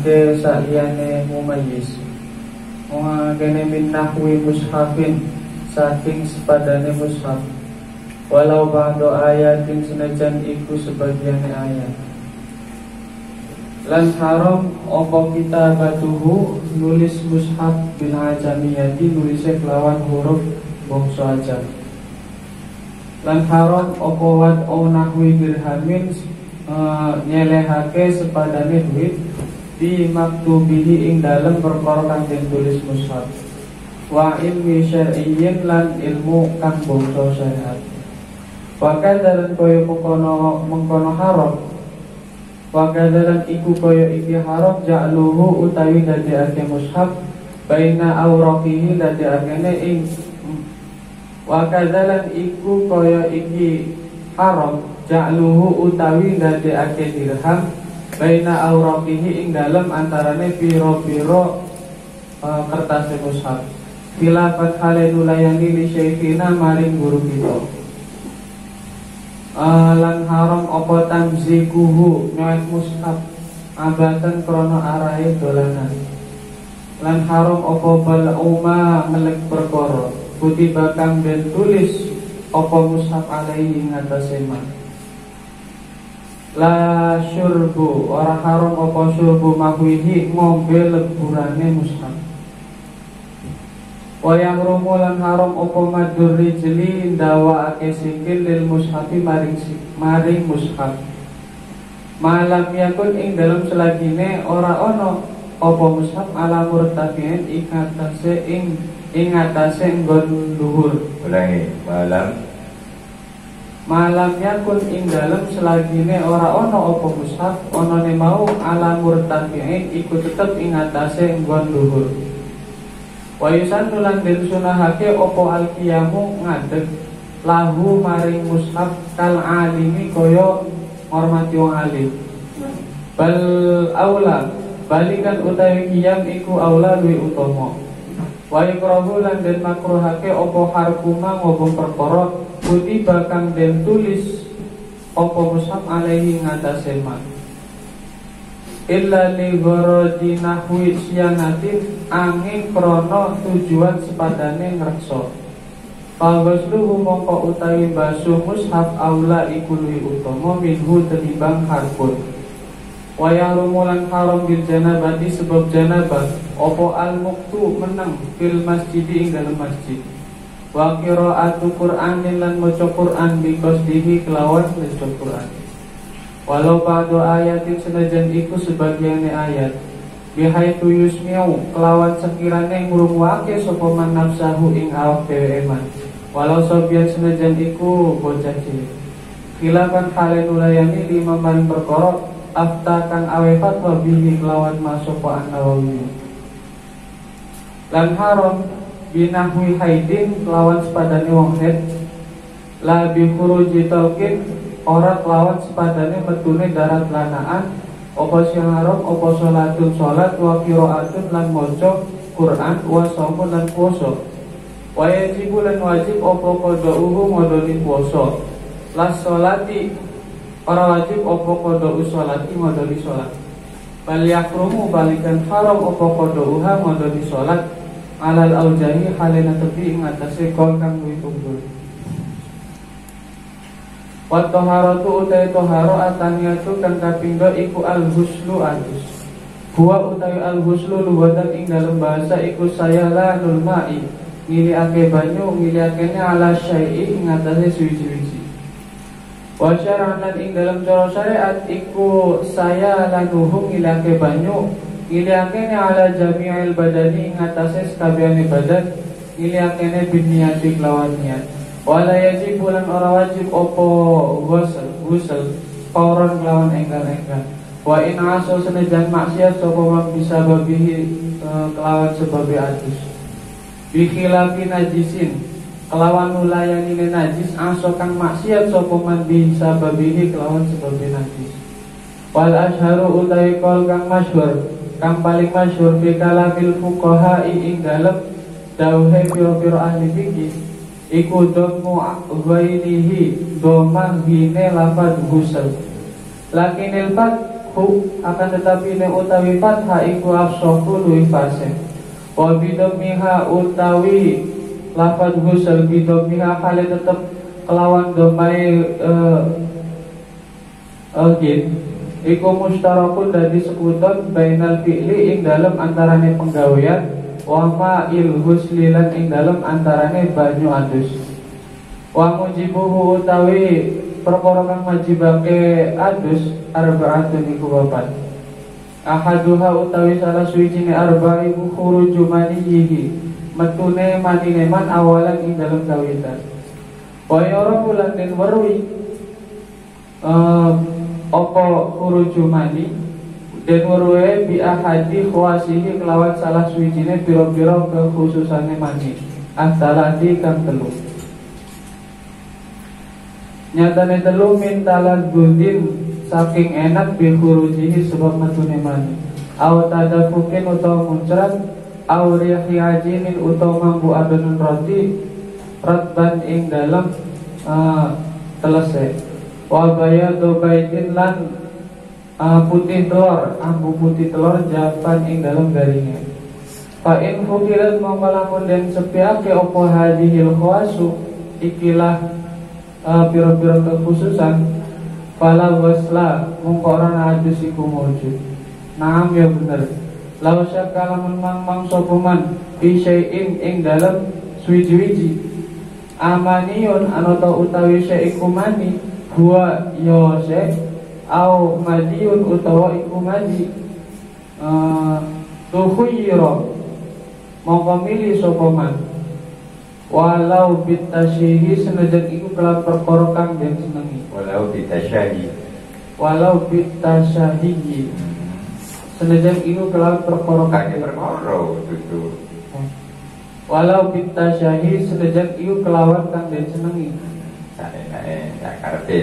ke saliyane mumayyiz Mga kene min nahwi mushafin saking sepadane mushaf. Walau ba'do ayatin senajan iku sebagian ayat. Lan haram opo kita batuhu nulis mushaf bil ajamiyati nulisnya kelawan huruf bangsa ajam. Lan haram opo wat o nahwi dirhamin uh, nyelehake sepadane duit di maktubihi ing dalem perkara kang den tulis mushaf wa ilmi syar'iyyin lan ilmu kang bangsa syariat wa kadalan kaya mengkono mengkono haram wa kadalan iku kaya iki haram ja'luhu utawi dadekake mushaf baina awraqihi dadekake ing. Wa kadalan iku kaya iki haram ja'luhu utawi dadekake dirham baina auraqihi ing dalam antarane piro-piro uh, kertas mushaf. Khilafat hale nulayani li syekhina maring guru kita. Uh, lan haram apa tamzikuhu nyawet mushaf. Abatan krono arahe dolanan. Lan haram apa bal uma melek perkara. Putih bakang dan tulis apa mushaf alaihi ngatasé La syurbu Orang haram apa syurbu mahwihi Ngombe leburane mushaf Wayang rumu lan haram apa madur rijli Dawa ake sikil lil mushafi maring, maring mushaf Malam yakun ing dalam selagine ora ono apa mushaf ala murtafiin ing atase ing ing atase nggon luhur. Ulangi, malam malam yakun ing dalem selagine ora ono apa mushaf onone mau ala murtafi'in iku tetep ing atase nggon luhur. Wa yusannulan den sunahake apa alqiyamu ngadeg lahu maring mushaf kal alimi kaya ngormati wong alim. Bal aula balikan utawi kiyam iku aula luwi utama. Wa ikrahu lan den makruhake apa harkuma ngobong perkara Kuti bakang den tulis Opo mushaf alaihi ngatasé ma Illa li gharadi nahwi siyanatin angin krono tujuan sepadane ngrekso Fawasluhu mongko utawi basuh mushaf aula iku luwi utama minhu tenimbang harpun Waya rumulan haram bil janabati sebab janabah Opo al muktu menang fil masjid ing dalam masjid wa qiraatu Qur'anin lan maca Qur'an bi qasdihi kelawan maca Qur'an. Walau pada ayatin senajan iku sebagian ayat bihaitu yusmiu kelawan sekirane ngrungokake sapa man nafsahu ing awak dhewe walau sobian senajan iku bocah cilik. Khilafan hale nulayani lima maring perkara afta kang awe fatwa bihi kelawan masuk an-nawawi lan haram binahwi haidin kelawan sepadane wong haid la bi talqin ora kelawan sepadane metune darat lanaan. Apa sing haram apa salatun salat wa qiraatun lan maca Quran wa saumun lan puasa. Wa yajibu lan wajib apa qada'uhu ngodoni puasa. Las salati ora wajib apa qada'u salati ngodoni salat. Bal yakrumu balikan haram apa qada'uha ngodoni salat alal aujahi halena tepi ing atase kol kang luwih unggul. Wa taharatu utai taharo ataniyatu kang kapindho iku al huslu alus Huwa utai al huslu luwatan ing dalam bahasa iku saya la nul ma'i. Ake banyu ake ala syai'i ing atase suwi-suwi Wa syarahan ing dalam cara syariat iku saya lanuhum ake banyu Iliakene ala jami'il badani ingatase sekabiani badan Iliakene biniati kelawan niat. Wala yajib bulan ora wajib opo gusel gusel Kauran kelawan enggal-enggal Wa in aso senejan maksiat sopo man bisa babihi e, kelawan sebabi adus. Bikhilafi najisin Kelawan nulayani najis aso kang maksiat sopo man bisa babihi kelawan sebabi najis. Wal asharu utai kol kang masyhur kang paling masyhur fi kalamil fuqaha ing dalem dawuhe pira-pira ahli fikih iku dhamu ghairihi dhamma hine lafaz husl lakin ilfat hu akan tetapi ne utawi fathah iku afsahu luwih fasih. Wa bidomiha utawi lafad husal bidomiha kali tetep kelawan domai uh, uh, iku mustarakun dari sekuton bainal fi'li ing dalam antarane penggawean wa ma'il huslilan ing dalam antarane banyu adus wa mujibuhu utawi perkara kang majibake adus arba'atun iku bapat ahaduha utawi salah suwijine arba'i khuruju manihi metune manine man awalan ing dalam kawitan. Wa yara den uh, apa khuruju mani? Dan warwe bi ahadi khawasihi kelawan salah suwijine pira-pira kekhususane mani. Asalati kang telu. Nyatane telu min talal budin saking enak bi khurujihi sebab metune mani. Aw tadafukin utawa muncrat aw rihi ajimin utawa mambu adonan roti ratban ing dalam uh, telese wa bayadu baitin lan uh, putih telur ambu putih telur japan ing dalam garingnya fa in fukirat mongkolamun dan sepiake opo hadihil khawasu ikilah uh, piro-piro kekhususan fala wasla mongko ora hadis iku mujud. Naam ya bener. Lau syakala memang mang sopuman Bisyai'in ing dalam Suwiji-wiji Amaniyun anoto utawi syai'iku mani huwa yose au madiun utawa iku madi. Uh, tukhuyira mongko milih sapa man? Walau bitasyihi senajan iku kelan perkara kang den senengi. Walau bitasyahi walau bitasyahi senajan iku kelan perkara kang perkara itu walau bitasyahi senajan iku kelawan kang den senengi Sae sak karepe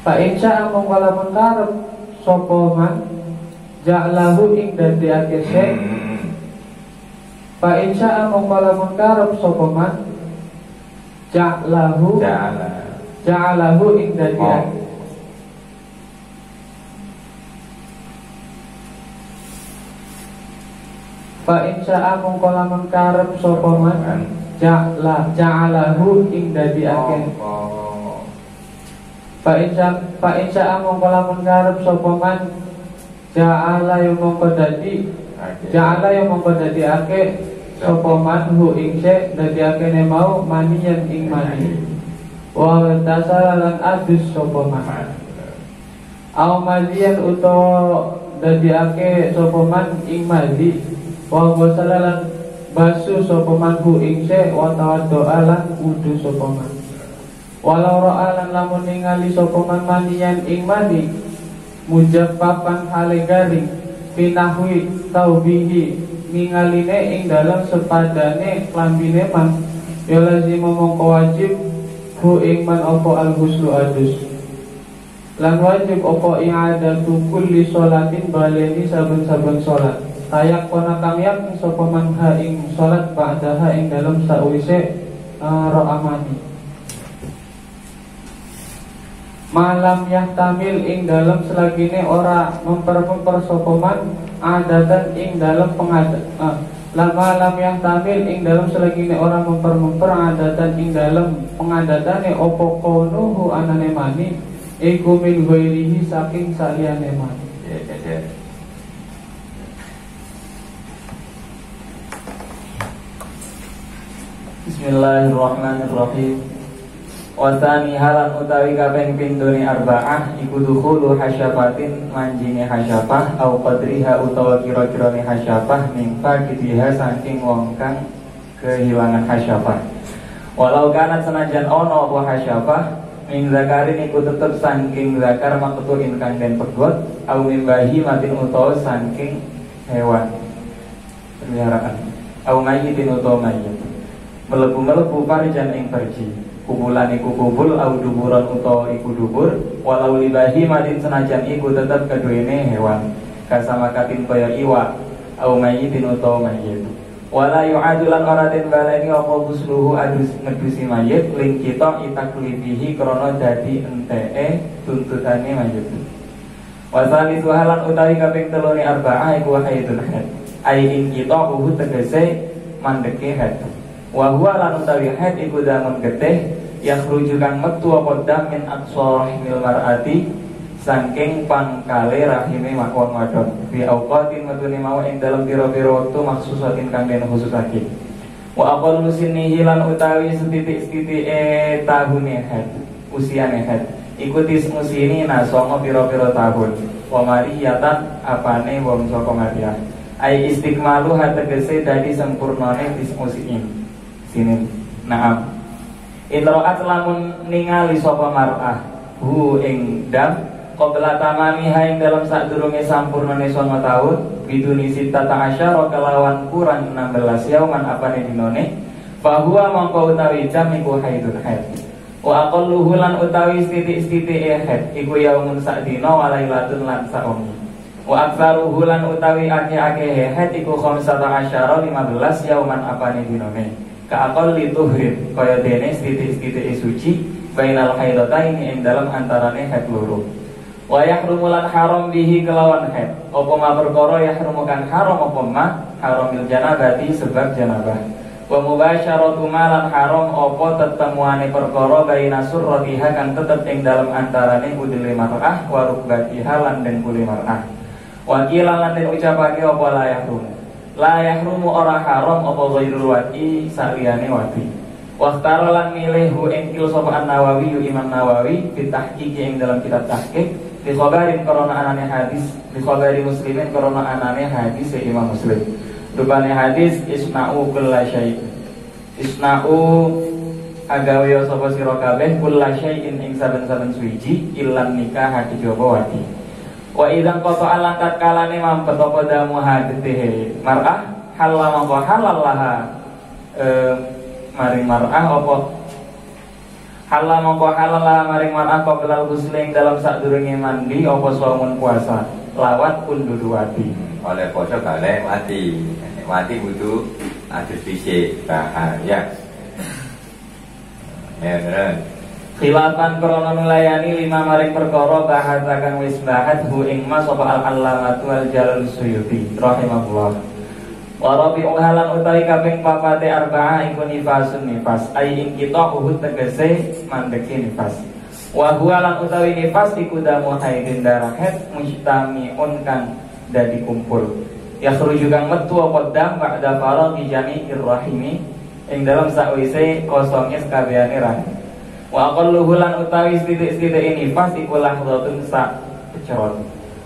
Pak Insya Allah kalamun karep sapa man ja'lahu ing dadiake se Pak Insya Allah kalamun karep sapa man ja'lahu ja'lahu ing dadiake Fa insya mongko lamun karep sapa man ja'la ja'alahu ing dadiake Fa insya fa insya mongko lamun karep sapa man ja'ala yo mongko dadi ja'ala yo mongko dadiake sapa man hu ing se dadiake ne mau maniyan ing mani. Wa tasalan adus sapa man. Au madian utawa dadiake sapa man ing madi wa wasalalan basu sapa manhu ing se wa lan wudu sapa man walau ra'a lan lamun ningali sapa man maniyan ing mandi mujaffapan hale garing pinahwi taubihi ningaline ing dalam sepadane klambine man ya lazim mongko wajib hu ing man apa al huslu adus. Lan wajib apa i'adatu kulli sholatin baleni saben-saben salat Ayak kona kamyak sapa man ha ing salat ba'daha ing dalam sawise uh, amani. Malam tamil ing dalam selagine ora memper-memper sapa adatan ing dalam pengadat uh, malam yang tamil ing dalam selagine ora memper-memper adatan ing dalam pengadatane opo konuhu anane mani iku min saking saliyane mani. Ya, ya, ya. Bismillahirrahmanirrahim. Wasani halan utawi kaping pinduni arba'ah Iku dukhulu hasyafatin manjini hasyafah Au qadriha utawa kira-kirani hasyafah Mingfa kitiha saking wong kang kehilangan hasyafah. Walau kanat senajan ono wa hasyafah Min zakarin iku tetep saking zakar maktuin kang den pegot Au mimbahi matin utawa saking hewan. Peliharaan Au ngayitin utawa ngayit melebu-melebu parijan ing perji kubulan iku kubul au duburan utawa iku dubur walau libahi madin senajan iku tetep keduene hewan kasama katin kaya iwa au mayyitin utawa mayyit Wala yu'adulan ora den baleni apa gusluhu adus ngedusi mayit ling kita itaklifihi krana dadi enteke tuntutane mayit. Wasali suhalan utawi kaping telune arba'ah iku haidun haid. Ai ing kita uhu tegese mandeke haid. Wa huwa lan utawi haid iku damun getih yakhruju kang metu apa dam min aqsarihil mar'ati saking pangkale rahime wong wadon. Fi auqatin matune mau ing dalam pira-pira wektu maksusatin kang den khususake. Wa aqallu sinnihi lan utawi setitik-setitik e tahune had usiane had ikuti musini nasongo pira-pira tahun. Wa mariyatan apane wong saka Maria ai istiqmalu hategese dadi sempurnane dismusiin sini naam. Inro'at lamun ningali sapa mar'ah hu ing dam Qabla tamami haing dalam saat durunge sampurnane songo tahun Biduni sita ta'asyara kelawan kurang 16 yauman apa nih dinone Fahuwa mongko utawi jam iku haidun haid. Wa aqalluhu lan utawi siti-siti e haid Iku yaumun sak dino walailatun lan saomi Wa aktsaruhu lan utawi ake-ake haid iku khamsata asyara 15 yauman apa nih dinone Ka aqalli tuhrin kaya dene siti-siti suci Bainal haidataini ing dalam antarane haid loro. Wa yahrumulan haram bihi kelawan haid. Apa ma perkara yahrumukan haram apa ma? Haramil janabati sebab janabah. Wa mubasyaratu malan haram apa tetemuane perkara baina surratiha kan tetep ing dalam antarane udile mar'ah wa rukbatiha lan den kuli mar'ah. Wa kila lan den ucapake apa la yahrumu la yahrumu ora haram apa ghairul wati saliyane wati Waktar lan milih hu engkil sapa An-Nawawi Imam Nawawi fi tahqiq ing dalam kitab tahqiq di khabarin korona anane hadis di khabari muslimin korona anane hadis ya Imam Muslim. Rupane hadis isna'u kulla syai. Isna'u agawe sapa sira kabeh kulla syai'in ing saben-saben suwiji ilan nikah hati jaba wati wa idzan qata alangkat kalane mampet apa damu hadithe mar'ah? Halal mangko halal laha eh, maring mar'ah apa? Halal mongko. Halal lah maring mar'ah qabla ghusling dalam sadurunge mandi apa suamun puasa? Lawat pun duduwati oleh poso kale mati mati butuh adus fisik bahaya. Ya bener Khilafan krono melayani lima maring perkara bahasakan wis bahas hu ing mas apa al allamatu al jalal suyuti rahimahullah. Warabi uhalan utawi kaping papate arba'ah iku nifasun nifas. Ai ing kita uhud tegese mandeki nifas. Wa huwa lan utawi nifas iku damu haidin darah haid mujtami'un kang dadi kumpul. Yakhruju kang metu apa dam ba'da faraghi jami'ir rahimi. Ing dalam sakwise kosongnya sekabehane rahim Wa aqalluhu lan utawi sithik-sithik nifas iku lahdhatun sak pecerot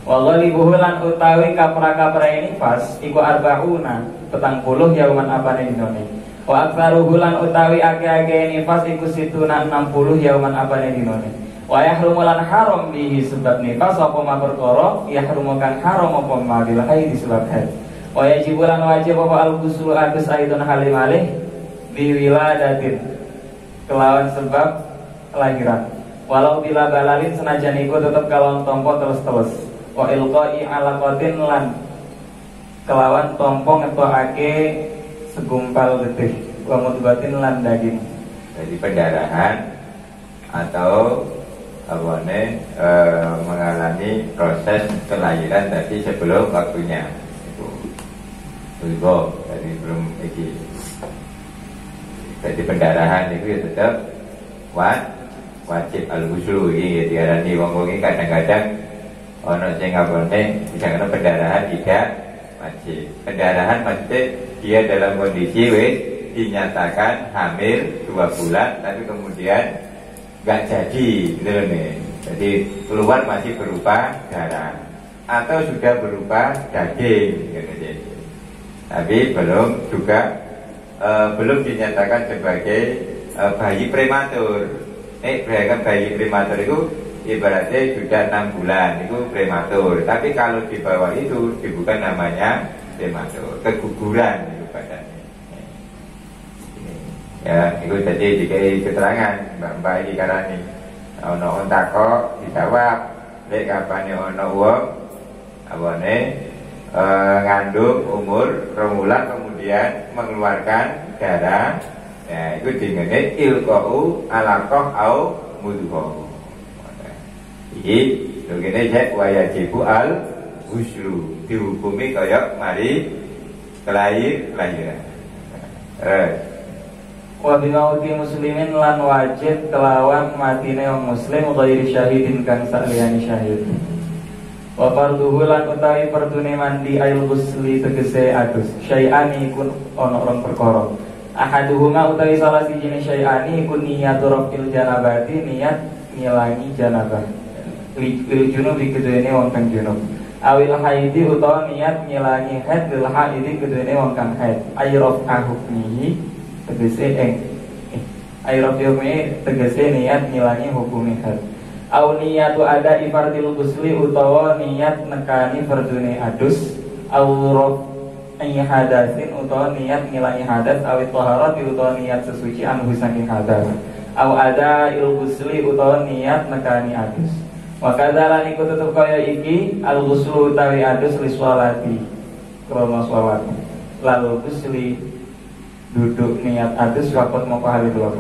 Wa ghalibuhu lan utawi kapra-kapra ini fas iku arbauna petang puluh yauman apane dinone. Wa aktsaruhu lan utawi ake-ake ini fas iku situna 60 yauman apane dinone. Wa yahrumu lan haram bihi sebab nifas apa ma perkara yahrumu kan haram apa ma bil haid sebab haid. Wa yajibu lan wajib apa al ghusl agus aidun halim alih bi wiladatin kelawan sebab kelahiran. Walau bila balalin senajan iku tetep kalon tompo terus-terus. Wa ilqai alaqatin lan kelawan tompo ngetokake segumpal getih wa mudbatin lan daging. Jadi pendarahan atau nih e, mengalami proses kelahiran tadi sebelum waktunya. Itu jadi belum iki jadi pendarahan itu ya tetap wajib al-ghuslu ini ya diarani wong-wong ini kadang-kadang ono sing bisa kena pendarahan tidak wajib. Pendarahan maksudnya dia dalam kondisi wis dinyatakan hamil dua bulan tapi kemudian nggak jadi gitu nih. Jadi keluar masih berupa darah atau sudah berupa daging gitu. Tapi belum juga e, belum dinyatakan sebagai e, bayi prematur. Eh, bayi prematur itu ibaratnya sudah enam bulan itu prematur. Tapi kalau di bawah itu dibuka namanya prematur. Keguguran itu badannya. Ya itu jadi dikai keterangan. Mbak mbak ini karena ini ono ontako dijawab. Lek kapan ono uang apa nih eh, ngandung umur rembulan kemudian mengeluarkan darah ya itu dingene ilqau alaqah au mudghah iki lho kene cek wajibu al huslu dihukumi kaya mari kelahir kelahiran terus Wa bimauti muslimin lan wajib kelawan matine wong muslim ghairi syahidin kang sakliyane syahid. Wa farduhu lan utawi perdune mandi ail ghusli tegese adus. Syai'ani kun ono rong perkara. Ahaduhuma utawi salah siji syai'ani kun niyatu rafil janabati niat ngilangi janabah. Lil junub kedene wong kang junub. Awil haidi utawa niat ngilangi haid lil haidi kedene wong kang haid. Ayraf ahukmihi tegese eng eh, Aerob yumi tegese niat ngilangi hukum had Au niyatu ada ifardil gusli utawa niat nekani fardune adus Au rof hadasin utawa niat ngilangi hadas awit toharat utawa niat sesuci anu saking hadas. Au ada il gusli utawa niat nekani adus. Wakadalan iku tutup kaya iki al guslu utawi adus li sholati krono sholawat lalu gusli duduk niat adus wakot mau hari dua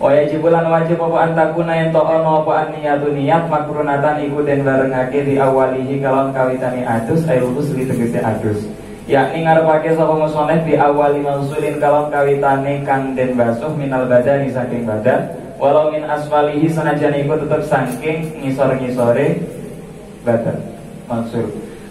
Waya jibulan wajib apa antakuna yang to ono apa an niyatu niat makrunatan iku den barengake di awalihi kalon kawitani adus ayo li tegese adus yakni ngarepake sapa musoneh di awali mausulin kalon kawitane kang den basuh minal badani saking badan walau min asfalihi senajan iku tetep saking ngisor-ngisore badan. Maksud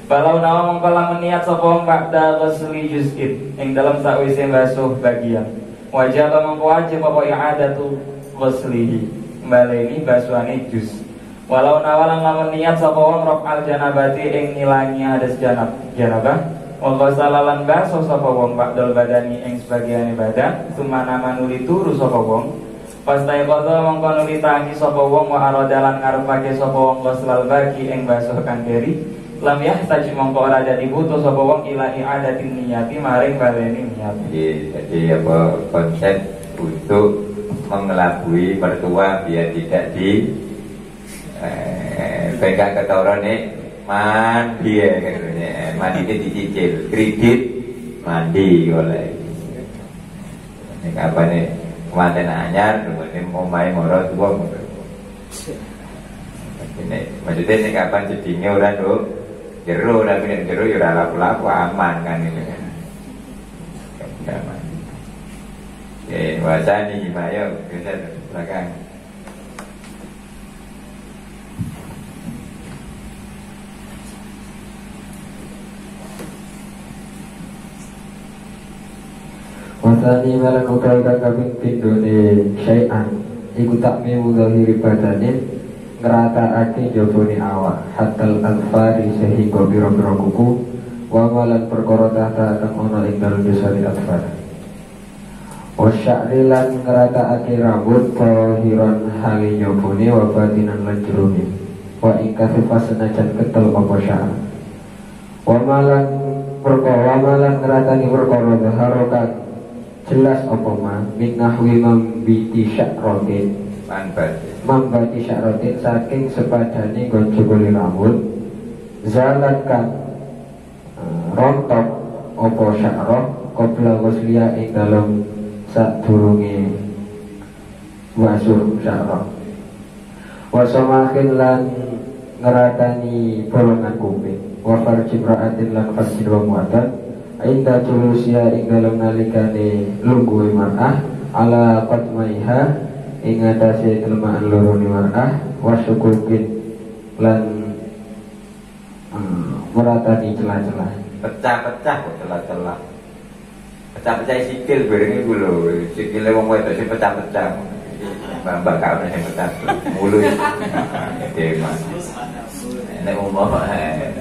Balau nawa mengkala meniat sopong ba'da ghusli juz'in Yang dalam sakwisi basuh bagian. Wajah mengko wajib apa i'adatu ghuslihi? Baleni basuhani juz Walau nawalan lamun niat sapa wong al janabati ing nilangi hadas janab janabah wa salalan baso sapa wong ba'dal badani ing sebagian badan sumana manuli turu sapa wong. Pastai koto mongko nuli tangi sapa wong wa aradalan ngarepake sapa wong ghuslal bagi ing basuh kang keri. Lam yahtaj mongko ora dadi butuh sapa wong ila i'adatin niyati maring baleni niat. jadi apa konsep untuk mengelabui mertua biar tidak di eh, pegang nih mandi ya katanya mandi itu dicicil kredit mandi oleh ini kapan nih kemarin anyar kemudian mau main moro tua ini maksudnya ini kapan jadinya orang tuh Jeru tapi nek jeru ya ora laku-laku aman kan itu kan. Aman. Oke, wasani ayo kita belakang. Wasani malah utawi kakabing pindone syai'an. Iku tak mewu zahiri badanin ake jabone awak. Hatal alfari sehingga biro-biro kuku wa malan perkara tahta kang ana ing dalem dosane alfar wa sya'rilan ake rambut tahiran hali jabone wa batinan lan jerone. Wa ing kasifa senajan ketel apa sya'r wa malan perkara wa malan ngeratani perkara harokat jelas apa ma? Min nahwi mambiti sya'rotin Mambati syaratin saking sepadani gonjogoli rambut. Zalat kan uh, rontok opo sya'roh Qobla wasliya ing dalam sak durungi wasuh sya'roh Wasamakin lan ngeratani bolongan kuping. Wa farjim ra'atin lan farjin wa muatan Inda julusia ing dalam nalikani lungguhi mar'ah Ala qadmaiha ing atase kelemahan loro ni mar'ah wasukukin lan uh, meratani celah-celah. Pecah-pecah kok celah-celah. Pecah-pecah sikil bareng iku lho. Sikile wong wedok sing pecah-pecah. Mbak kau sing pecah mulu tema nek umum eh,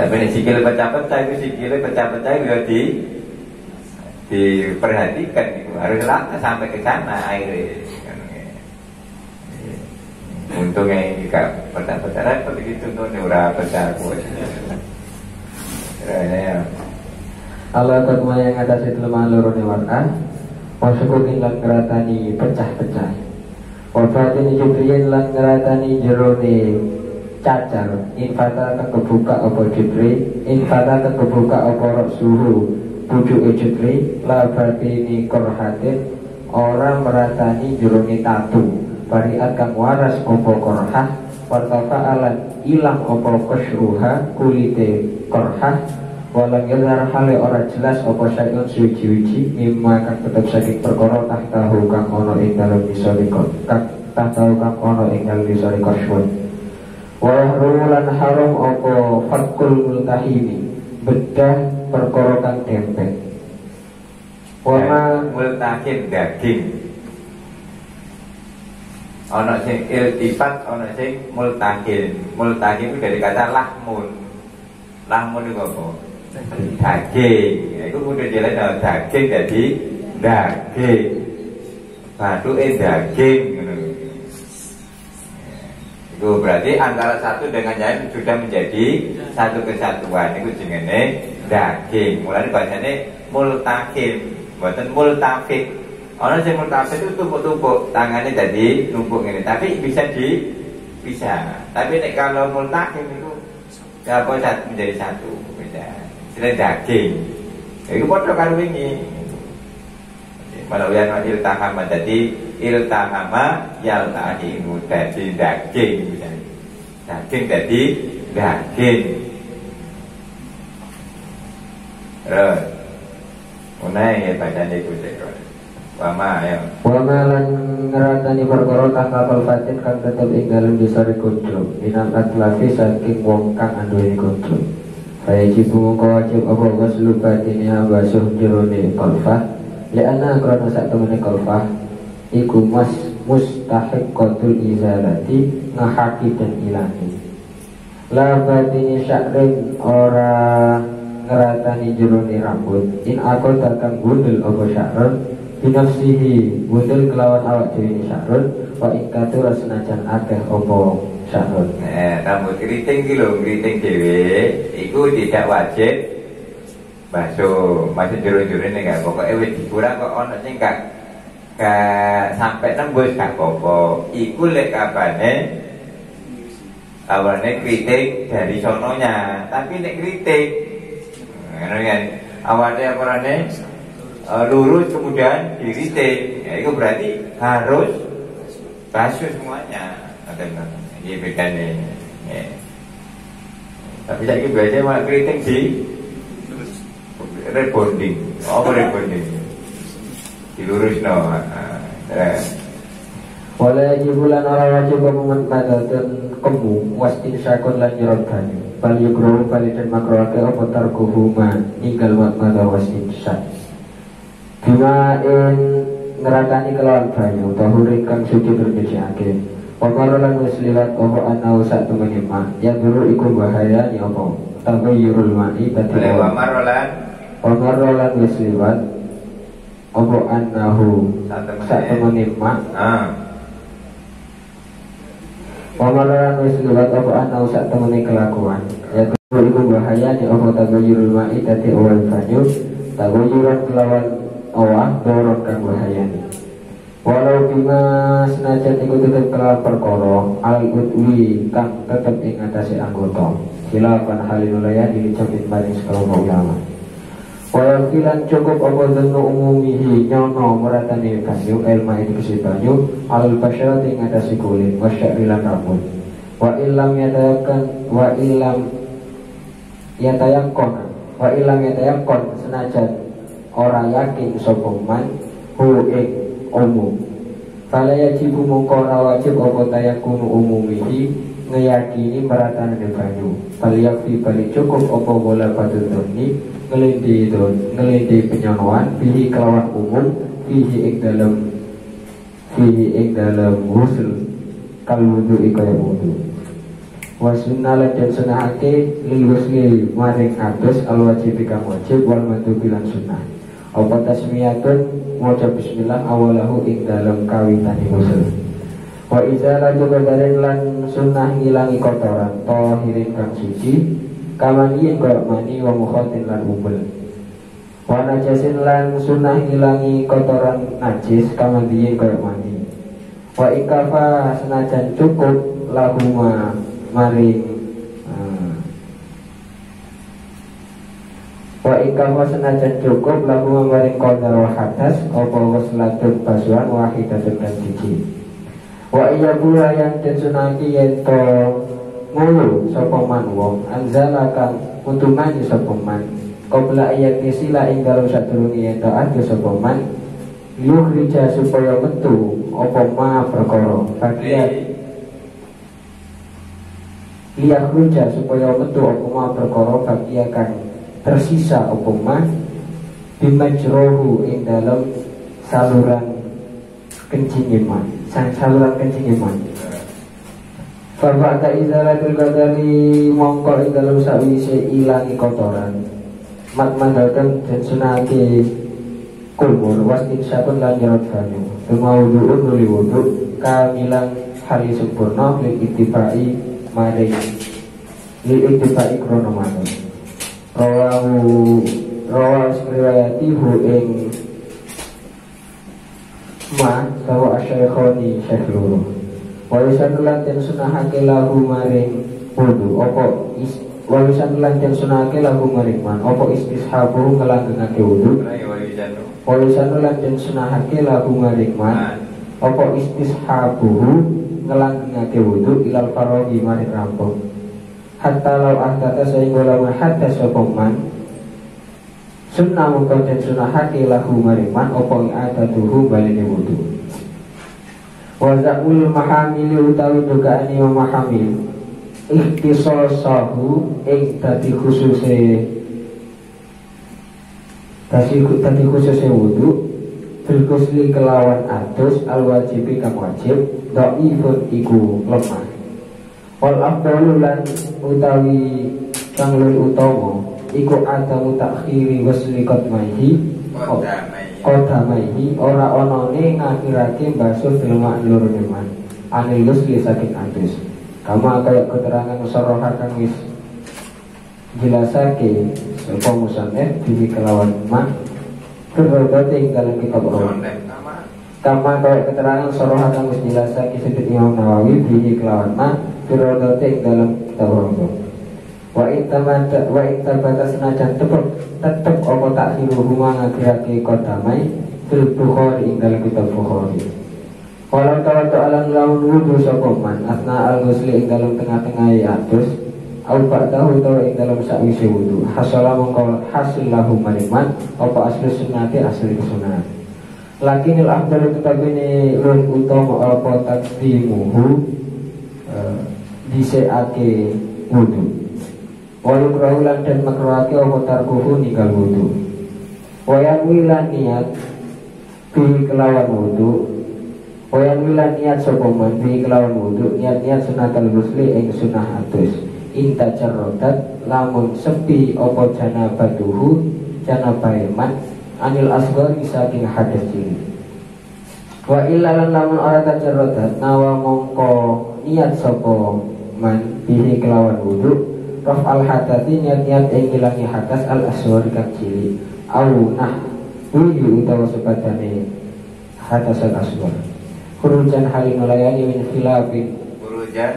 tapi nek sikil pecah-pecah itu sikile pecah-pecah itu di diperhatikan itu harus lama sampai ke sana air untungnya ini kak pecah-pecah. Repot begitu tuh ora pecah kuat ya. Allah takma yang atas kelemahan loro warna Wasukukin lan ngeratani pecah-pecah. Wafatin jubriyin lan ngeratani jerone cacar. Infata kebuka apa jibri infata kebuka apa suhu? Bujuke jibri labatini korhatin orang meratani jurungi tatu. Bariat kang waras apa korhah? Wartafa alat ilang apa kesruha kulite korhah? Walang yazhar hale ora jelas apa syai'un suci-uci Mimma kang tetep saking perkara tahtahu kang ono ing dalem isori kang tahtahu kang ono ing kosyun Wa lan haram apa fakul multahini bedah perkara kang dempet Wa ma multahin daging. Ono sing iltifat ono sing multahin multahin itu dari kata lahmun. Lahmun itu apa? Daging. Itu mudah jalan dari daging jadi daging. Batu eh daging itu berarti antara satu dengan lain sudah menjadi satu kesatuan. Itu jenenge daging. Mulai bacanya multakin buatan multafik orang yang multafik itu tumpuk-tumpuk. Tangannya jadi numpuk ini tapi bisa di bisa. Tapi nek kalau multakin itu apa menjadi satu. Selain daging. Itu bodoh kalau ini Yang iltahama Jadi iltahama Yaltahimu Jadi daging. Daging jadi daging. Terus Unai ya bacanya itu Wama ya. Wama lan ngeratani perkara tangkapal fatin kang tetep ing dalem disari kunjung Minang atlafi saking wong kang anduweni kunjung Fayajibu mongko wajib apa waslu batiniha basuh jerone kolfah Lianna krono sak temene kolfah Iku mas mustahik kotul izalati Ngahaki dan ilangi La batini syakrin ora ngeratani jerone rambut. In aku takkan gundul apa syakron? Binafsihi gundul kelawan awak dewi syakron. Wa ikatur senajan akeh apa syahrul. Nah, rambut keriting ki keriting dhewe. Iku tidak wajib basuh. Masih jero-jero ning gak pokoke wis dikurang kok ana sing gak gak sampai tembus gak apa Iku lek kabane awalnya kritik dari sononya, tapi nek kritik ngono kan. Awalnya apa uh, lurus kemudian diritik. Ya, itu berarti harus basuh semuanya. Ada ini bedanya ya. Tapi saya biasanya malah keriting di rebonding. Apa rebonding? Dilurus no. Wala yajibulan ora wajib memanfaatkan kemu wastin syakun lan nyerot banyu. Bal yukruh balidan makroake apa tarkuhuma ninggal wat mata wastin syak. Bima in ngerakani kelawan banyu tahurin kang suci berjejake Pamarolan wis liwat apa anau sak temene ma yang dulu iku bahaya apa tapi yurul ma'i tadi Pamarolan Pamarolan wis liwat apa anahu sak temene ma ah Pamarolan wis liwat apa anau sak temene kelakuan? Ya dulu iku bahaya ni apa tapi yurul ma'i tadi awal banyu Tagayuran kelawan awah dorong kang bahaya ni. Walau bima senajan iku tetep kelawan perkara al udwi kang tetep ing atase anggota. Khilafan halil ulayah dicokin maring sekelompok ulama. Walau kilan cukup apa denu umumihi nyono meratani banyu ilma itu kesi banyu al basyarat ing atase kulit wasyarilan rambut. Wa ilam yatayakan wa ilam yatayakon wa ilam yatayakon senajan orang yakin sopoman hu ing umum. Fala yajibu mongko wajib apa tayakunu umumihi ngeyakini meratan de banyu. Fal yakfi balik cukup apa bola patut doni ngelindi don ngelindi penyonoan bihi kelawan umum fihi ing dalam fihi ing dalam wusul kal wudu ikaya wudu. Wa sunnah dan sunahake lil wusli maring abes al wajib kang wajib wal mandu bilan sunnah. Apa tasmiyatun? Maca bismillah awalahu ing dalam kawitan usul wa izalah juga dari lan sunnah ngilangi kotoran tohirin kang suci kamaniyin kaya mani wa mukhatin lan ubel wa najasin lan sunnah ngilangi kotoran najis kamaniyin kaya mani wa ikafa senajan cukup lahuma maring uh, Wa ikama senajan cukup lagu maring qadar wa hadas apa waslatun basuhan wahidatun dan siji Wa iya pula yang tensunaki yento ngulu sapa man wong anzala kang utumani sapa man. Qabla ayat sila ing dalem sadurunge yen taat sapa man liyukhrija supaya metu apa ma perkara. Bagian liyakhrija supaya metu apa ma bagian kang tersisa apa ma bimajrohu ing dalem saluran kencing iman sang saluran kencing iman Tak izalatul qadari mongko ing dalam sawise ilangi kotoran. Mat mandalkan dan sunake kulmur was insyaun lan nyerot banyu. Tuma wudu'un nuli wudu' kamilan hari sempurna li ittifai maring. Li ittifai krono manut rawahu rawahu skriwayati hu ing ma sawa asyaikhoni syekh luru Walisan lan den sunahake lahu maring wudu apa is walisan lan den sunahake lahu maring man? Apa istishabu ngelanggengake wudu? Walisan lan den sunahake lahu maring man? Apa istishabu ngelanggengake wudu? Ilal farogi maring rampung. Hatta law ahtata sehingga lawan hatta sapa man? Sunnah mungkau den sunahake lahu maring man apa i'adatuhu balene wudu Wazakul mahamili utawi dugaani mahamil. Ikhtisosahu ing tadi khususe tadi khususe wudu. Bilkusli kelawan atus al wajibi kang wajib Do'ifun iku lemah. Wal afdalu lan utawi kang lul utomo Iku adamu takhiri wasli kotmaihi Kodamaihi ora onone ngakhirake basuh filmak lurune man Anil gusli saking atus Kama kaya keterangan soroha kang wis? Jelasake Sapa musannif diri kelawan man Berbeda ing dalam kitab Kama kaya keterangan soroha kang wis jelasake Sedih Imam Nawawi diri kelawan man Berbeda ing dalam kitab roh wa intamata wa intabata senajan tepuk tetep apa takhiru huma ngakirake kodamai fil bukhari ing dalam kitab bukhari walau tawa alam laun wudu sokoman asna al ghusli ing dalam tengah-tengah atus au ba'dahu tawa ing dalam sakwise wudu hasala mongko hasil lahu mariman apa asli sunnati asli kesunahan Lakinil afdalu tetapi ini luwih utama apa takdimuhu uh, diseake wudu Walau keraulan dan makroake apa tarkuhu ninggal wudu. Wayan wilan niat Bihi kelawan wudu. Wayan wilan niat sopaman Bihi kelawan wudu. Niat-niat sunatal musli ing sunah atus Inta jarrodat Lamun sepi apa janabatuhu Janabaheman Anil asgor saking hadas ciri Wa ilalan lamun orang tajarrodat Nawa mongko niat sopaman Bihi kelawan wudu Raf al hadati niat-niat yang ngilangi hadas al aswar kang Au nah Wiyu utawa sepadane hadas al aswar Kurujan hali melayani min khilafin. Kurujan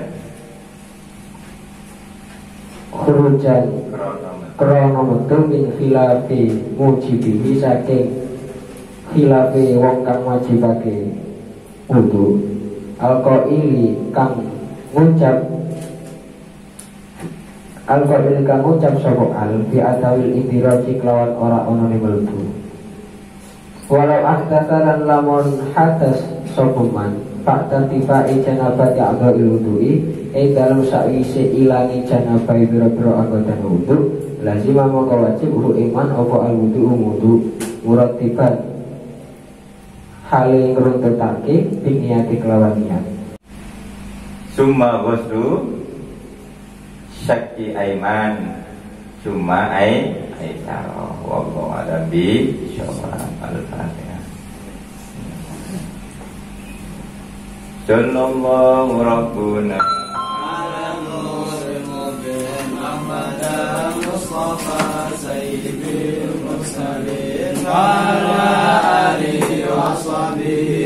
Kurujan Krono metu. min khilafi mujibihi saking Khilafi wong kang wajibake Wudu Alkoili kang ngucap al qabil kang ngucap sapa al fi atawil idiraji kelawan ora ono ni mlebu. Walau ahdatsalan lamun hadas sapa man Fakta tiba janabat ya agak iludui Eh dalam sakwise ilangi janabai biro-biro anggota wudu Lazim maka wajib uhu iman Apa al wudu wudu Murad tiba. Hal yang ngeruntutake Biniati kelawan niat. Summa ghuslu sakti aiman cuma ai aisyarah wallahu a'lam bi al-fatihah sallallahu rabbuna ala Mustafa Sayyidil Mursalin ala alihi wa sahbihi